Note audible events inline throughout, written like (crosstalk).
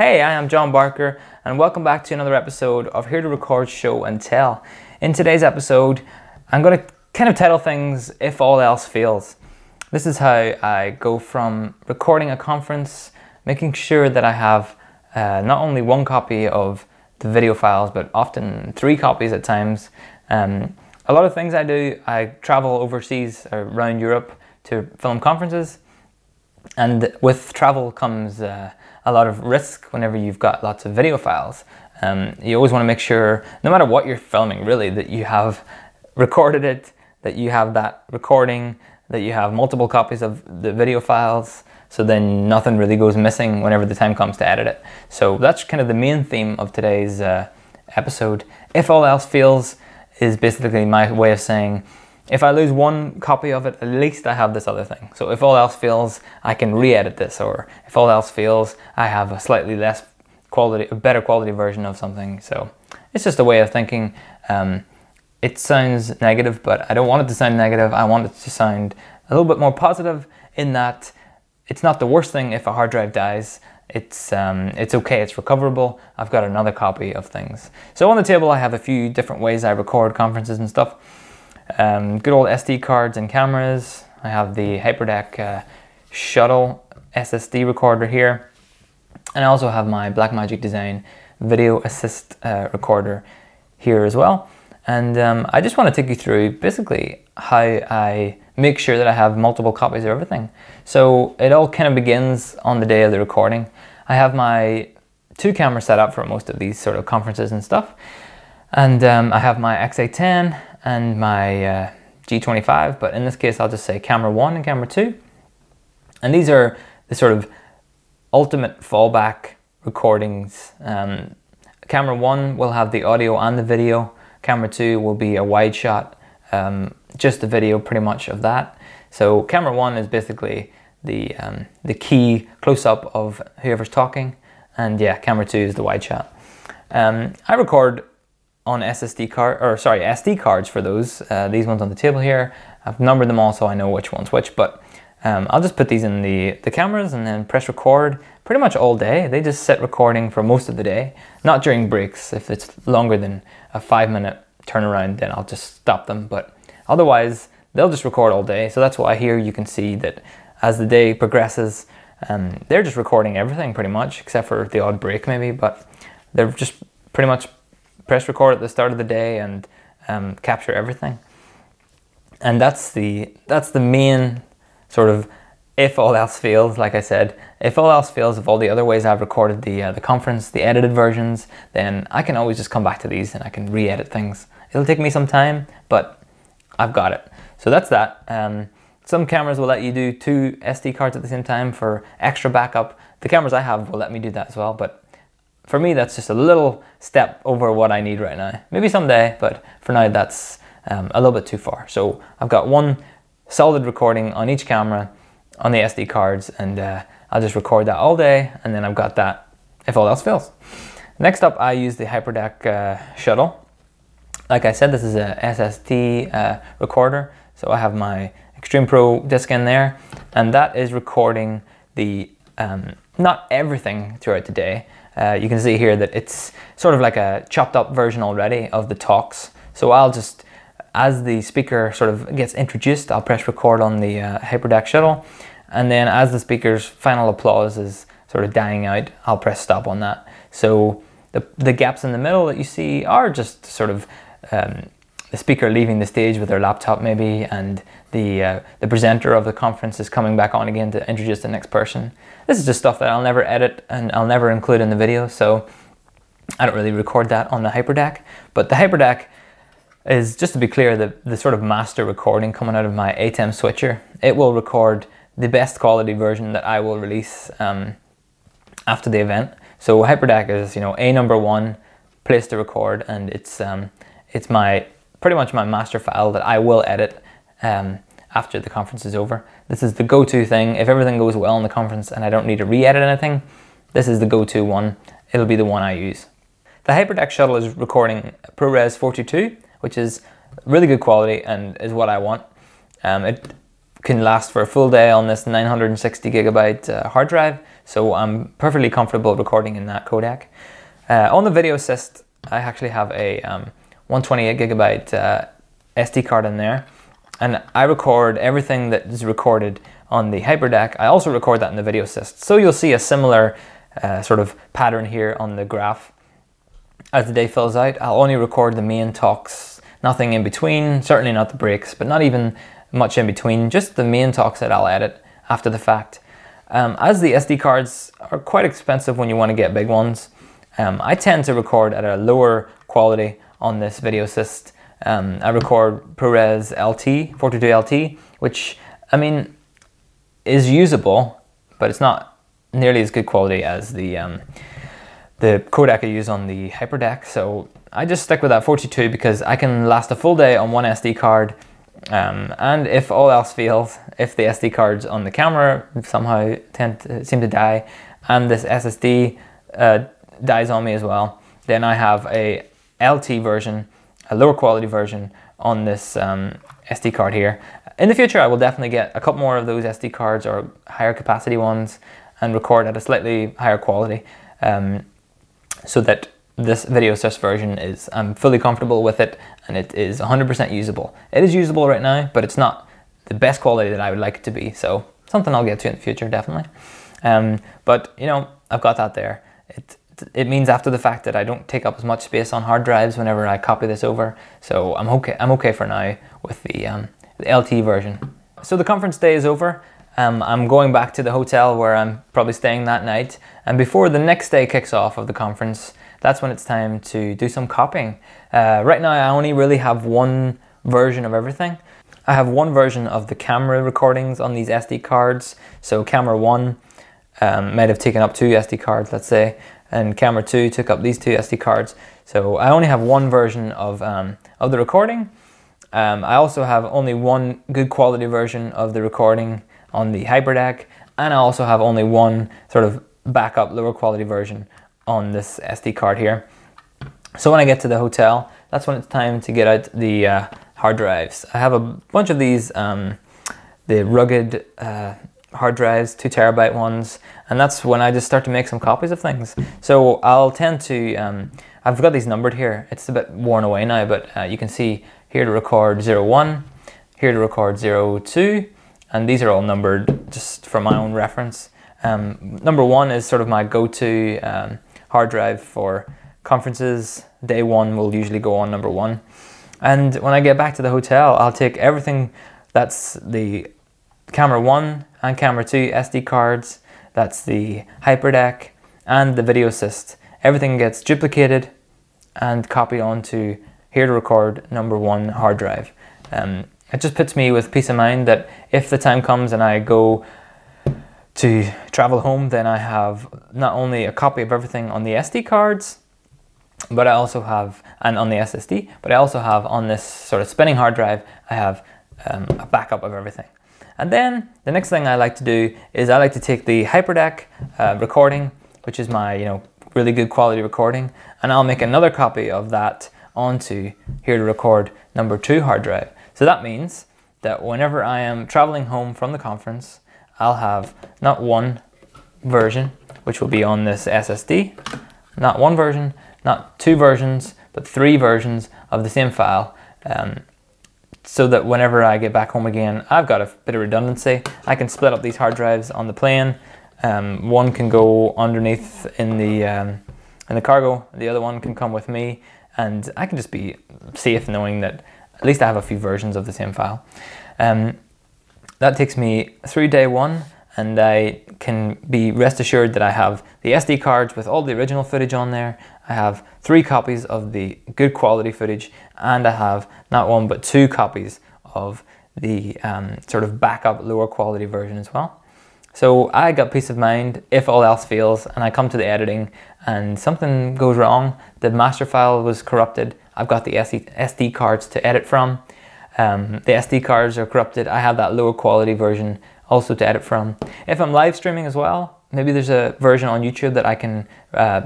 Hey, I am John Barker, and welcome back to another episode of Here to Record Show and Tell. In today's episode, I'm going to kind of title things If All Else Fails. This is how I go from recording a conference, making sure that I have uh, not only one copy of the video files, but often three copies at times. Um, a lot of things I do, I travel overseas around Europe to film conferences, and with travel comes uh, a lot of risk whenever you've got lots of video files. Um, you always want to make sure, no matter what you're filming, really, that you have (laughs) recorded it, that you have that recording, that you have multiple copies of the video files, so then nothing really goes missing whenever the time comes to edit it. So that's kind of the main theme of today's uh, episode. If all else fails, is basically my way of saying if I lose one copy of it, at least I have this other thing. So if all else fails, I can re-edit this, or if all else fails, I have a slightly less quality, a better quality version of something. So it's just a way of thinking. Um, it sounds negative, but I don't want it to sound negative. I want it to sound a little bit more positive in that it's not the worst thing if a hard drive dies. It's, um, it's okay, it's recoverable. I've got another copy of things. So on the table, I have a few different ways I record conferences and stuff. Um, good old SD cards and cameras. I have the Hyperdeck uh, Shuttle SSD recorder here. And I also have my Blackmagic Design Video Assist uh, recorder here as well. And um, I just want to take you through basically how I make sure that I have multiple copies of everything. So it all kind of begins on the day of the recording. I have my two cameras set up for most of these sort of conferences and stuff. And um, I have my X-A10 and my uh, G25, but in this case I'll just say camera 1 and camera 2. And these are the sort of ultimate fallback recordings. Um, camera 1 will have the audio and the video. Camera 2 will be a wide shot, um, just the video pretty much of that. So camera 1 is basically the, um, the key close-up of whoever's talking. And yeah, camera 2 is the wide shot. Um, I record on SSD card, or sorry, SD cards for those. Uh, these ones on the table here. I've numbered them all so I know which one's which, but um, I'll just put these in the, the cameras and then press record pretty much all day. They just sit recording for most of the day, not during breaks. If it's longer than a five minute turnaround, then I'll just stop them. But otherwise, they'll just record all day. So that's why here you can see that as the day progresses, um, they're just recording everything pretty much, except for the odd break maybe, but they're just pretty much press record at the start of the day and um, capture everything. And that's the that's the main sort of if all else fails, like I said, if all else fails of all the other ways I've recorded the uh, the conference, the edited versions, then I can always just come back to these and I can re-edit things. It'll take me some time, but I've got it. So that's that. Um, some cameras will let you do two SD cards at the same time for extra backup. The cameras I have will let me do that as well, but for me, that's just a little step over what I need right now. Maybe someday, but for now, that's um, a little bit too far. So I've got one solid recording on each camera on the SD cards, and uh, I'll just record that all day, and then I've got that if all else fails. Next up, I use the Hyperdeck uh, Shuttle. Like I said, this is a SSD uh, recorder, so I have my Extreme Pro disc in there, and that is recording the um, not everything throughout the day, uh, you can see here that it's sort of like a chopped up version already of the talks. So I'll just, as the speaker sort of gets introduced, I'll press record on the uh, Hyperdeck shuttle. And then as the speaker's final applause is sort of dying out, I'll press stop on that. So the, the gaps in the middle that you see are just sort of um, the speaker leaving the stage with their laptop maybe and the, uh, the presenter of the conference is coming back on again to introduce the next person. This is just stuff that I'll never edit and I'll never include in the video, so I don't really record that on the Hyperdeck. But the Hyperdeck is, just to be clear, the, the sort of master recording coming out of my ATEM switcher. It will record the best quality version that I will release um, after the event. So Hyperdeck is, you know, a number one place to record and it's, um, it's my pretty much my master file that I will edit um, after the conference is over. This is the go-to thing. If everything goes well in the conference and I don't need to re-edit anything, this is the go-to one. It'll be the one I use. The Hyperdeck Shuttle is recording ProRes 422, which is really good quality and is what I want. Um, it can last for a full day on this 960 gigabyte uh, hard drive, so I'm perfectly comfortable recording in that codec. Uh, on the Video Assist, I actually have a um, 128 gigabyte uh, SD card in there, and I record everything that is recorded on the HyperDeck. I also record that in the Video Assist, so you'll see a similar uh, sort of pattern here on the graph. As the day fills out, I'll only record the main talks, nothing in between, certainly not the breaks, but not even much in between, just the main talks that I'll edit after the fact. Um, as the SD cards are quite expensive when you want to get big ones, um, I tend to record at a lower quality on this Video Assist. Um, I record ProRes LT, 422 LT, which, I mean, is usable, but it's not nearly as good quality as the um, the codec I use on the HyperDeck. So I just stick with that 42 because I can last a full day on one SD card um, and if all else fails, if the SD cards on the camera somehow tend to, seem to die, and this SSD uh, dies on me as well, then I have a LT version, a lower quality version on this um, SD card here. In the future, I will definitely get a couple more of those SD cards or higher capacity ones and record at a slightly higher quality um, so that this Video Assist version is, I'm fully comfortable with it and it is 100% usable. It is usable right now, but it's not the best quality that I would like it to be. So something I'll get to in the future, definitely. Um, but you know, I've got that there. It, means after the fact that I don't take up as much space on hard drives whenever I copy this over. So I'm okay, I'm okay for now with the, um, the LT version. So the conference day is over. Um, I'm going back to the hotel where I'm probably staying that night. And before the next day kicks off of the conference, that's when it's time to do some copying. Uh, right now I only really have one version of everything. I have one version of the camera recordings on these SD cards. So camera one um, might have taken up two SD cards, let's say, and camera two took up these two SD cards. So I only have one version of, um, of the recording. Um, I also have only one good quality version of the recording on the HyperDeck, and I also have only one sort of backup lower quality version on this SD card here. So when I get to the hotel, that's when it's time to get out the uh, hard drives. I have a bunch of these, um, the rugged uh, hard drives, two terabyte ones, and that's when I just start to make some copies of things. So I'll tend to, um, I've got these numbered here. It's a bit worn away now, but uh, you can see here to record 01, here to record 02, and these are all numbered just for my own reference. Um, number one is sort of my go-to um, hard drive for conferences. Day one will usually go on number one. And when I get back to the hotel, I'll take everything that's the camera one and camera two SD cards, that's the HyperDeck and the Video Assist. Everything gets duplicated and copied onto here to record number one hard drive. Um, it just puts me with peace of mind that if the time comes and I go to travel home, then I have not only a copy of everything on the SD cards, but I also have, and on the SSD, but I also have on this sort of spinning hard drive, I have um, a backup of everything. And then the next thing I like to do is I like to take the HyperDeck uh, recording, which is my you know really good quality recording, and I'll make another copy of that onto here to record number two hard drive. So that means that whenever I am traveling home from the conference, I'll have not one version, which will be on this SSD, not one version, not two versions, but three versions of the same file. Um, so that whenever I get back home again, I've got a bit of redundancy. I can split up these hard drives on the plane. Um, one can go underneath in the um, in the cargo. The other one can come with me, and I can just be safe knowing that at least I have a few versions of the same file. Um, that takes me through day one and I can be rest assured that I have the SD cards with all the original footage on there. I have three copies of the good quality footage and I have not one but two copies of the um, sort of backup lower quality version as well. So I got peace of mind if all else fails and I come to the editing and something goes wrong, the master file was corrupted, I've got the SD cards to edit from um, the SD cards are corrupted. I have that lower quality version also to edit from. If I'm live streaming as well, maybe there's a version on YouTube that I can uh,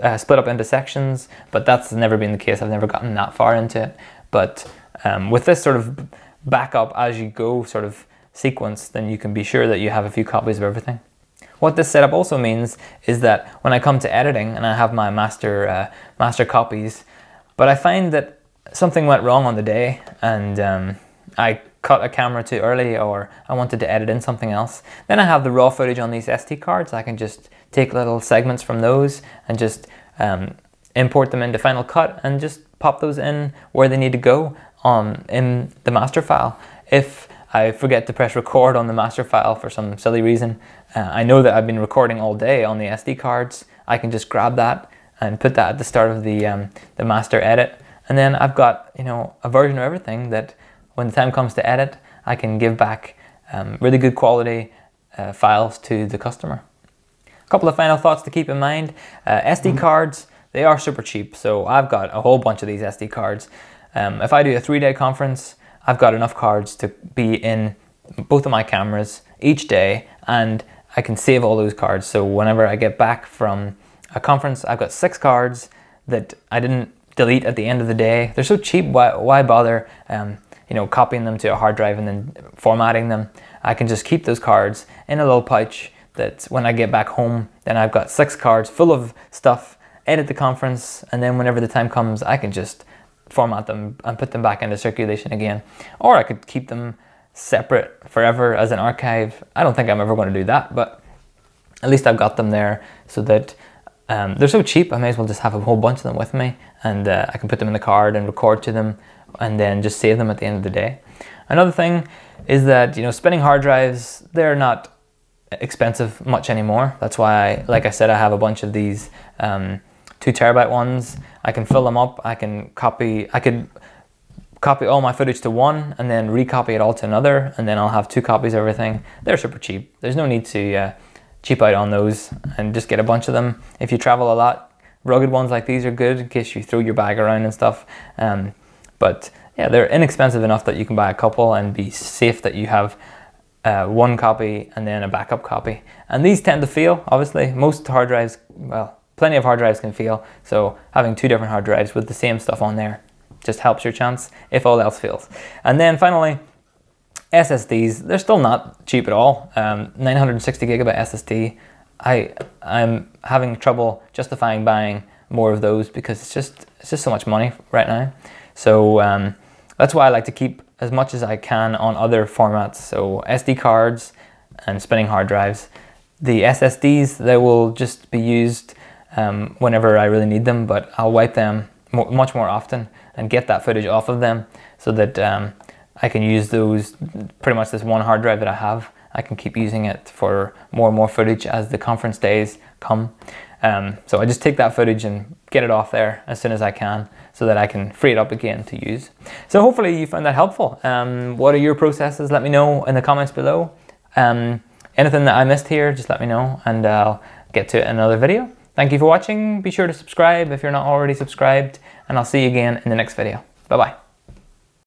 uh, split up into sections, but that's never been the case. I've never gotten that far into it. But um, with this sort of backup as you go sort of sequence, then you can be sure that you have a few copies of everything. What this setup also means is that when I come to editing and I have my master uh, master copies, but I find that something went wrong on the day and um, I cut a camera too early or I wanted to edit in something else, then I have the raw footage on these SD cards. I can just take little segments from those and just um, import them into Final Cut and just pop those in where they need to go on in the master file. If I forget to press record on the master file for some silly reason, uh, I know that I've been recording all day on the SD cards. I can just grab that and put that at the start of the, um, the master edit. And then I've got, you know, a version of everything that when the time comes to edit, I can give back um, really good quality uh, files to the customer. A couple of final thoughts to keep in mind. Uh, SD mm-hmm. cards, they are super cheap. So I've got a whole bunch of these SD cards. Um, if I do a three day conference, I've got enough cards to be in both of my cameras each day and I can save all those cards. So whenever I get back from a conference, I've got six cards that I didn't delete at the end of the day. They're so cheap, why, why bother um, you know, copying them to a hard drive and then formatting them? I can just keep those cards in a little pouch that when I get back home, then I've got six cards full of stuff, edit the conference, and then whenever the time comes, I can just format them and put them back into circulation again. Or I could keep them separate forever as an archive. I don't think I'm ever going to do that, but at least I've got them there so that um, they're so cheap. I may as well just have a whole bunch of them with me and uh, I can put them in the card and record to them and then just save them at the end of the day. Another thing is that, you know, spinning hard drives, they're not expensive much anymore. That's why, I, like I said, I have a bunch of these um, two terabyte ones. I can fill them up. I can copy, I could copy all my footage to one and then recopy it all to another and then I'll have two copies of everything. They're super cheap. There's no need to uh, cheap out on those and just get a bunch of them. If you travel a lot, rugged ones like these are good in case you throw your bag around and stuff. Um, but yeah, they're inexpensive enough that you can buy a couple and be safe that you have uh, one copy and then a backup copy. And these tend to fail, obviously. Most hard drives, well, plenty of hard drives can fail. So having two different hard drives with the same stuff on there just helps your chance if all else fails. And then finally, SSDs, they're still not cheap at all. Um, 960 gigabyte SSD, I, I'm having trouble justifying buying more of those because it's just, it's just so much money right now. So um, that's why I like to keep as much as I can on other formats. So SD cards and spinning hard drives. The SSDs, they will just be used um, whenever I really need them, but I'll wipe them more, much more often and get that footage off of them so that um, I can use those, pretty much this one hard drive that I have, I can keep using it for more and more footage as the conference days come. Um, so I just take that footage and get it off there as soon as I can so that I can free it up again to use. So hopefully you found that helpful. Um, what are your processes? Let me know in the comments below. Um, anything that I missed here, just let me know and I'll get to it in another video. Thank you for watching. Be sure to subscribe if you're not already subscribed and I'll see you again in the next video. Bye bye.